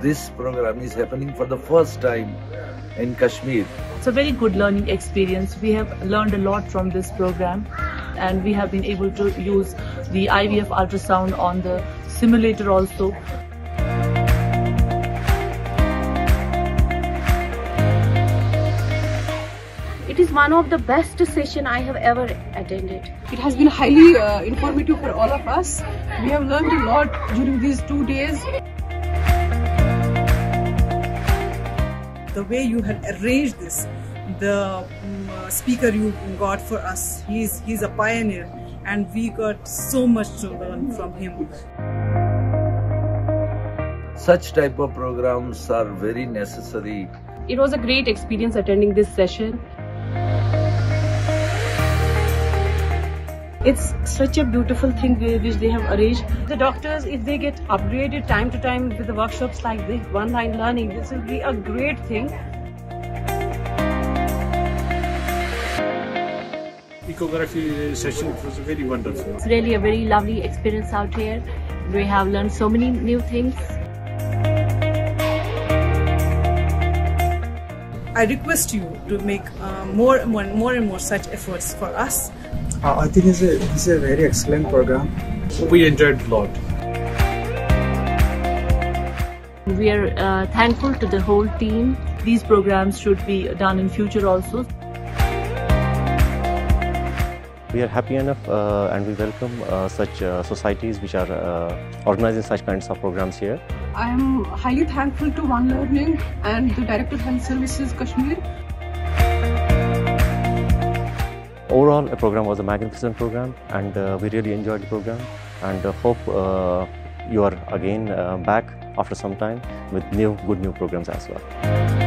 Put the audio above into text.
this program is happening for the first time in Kashmir. It's a very good learning experience. We have learned a lot from this program and we have been able to use the IVF ultrasound on the simulator also. It is one of the best session I have ever attended. It has been highly uh, informative for all of us. We have learned a lot during these two days. The way you had arranged this, the um, uh, speaker you got for us, he's, he's a pioneer and we got so much to learn from him. Such type of programs are very necessary. It was a great experience attending this session. It's such a beautiful thing which they have arranged. The doctors, if they get upgraded time to time with the workshops like this, one-line learning, this will be a great thing. Ecography session was very wonderful. It's really a very lovely experience out here. We have learned so many new things. I request you to make uh, more, more, more and more such efforts for us. Uh, I think it's a, it's a very excellent program. We enjoyed a lot. We are uh, thankful to the whole team. These programs should be done in future also. We are happy enough uh, and we welcome uh, such uh, societies which are uh, organizing such kinds of programs here. I am highly thankful to One Learning and the Director of Health Services Kashmir. Overall, the program was a magnificent program and uh, we really enjoyed the program and uh, hope you are again back after some time with new good new programs as well.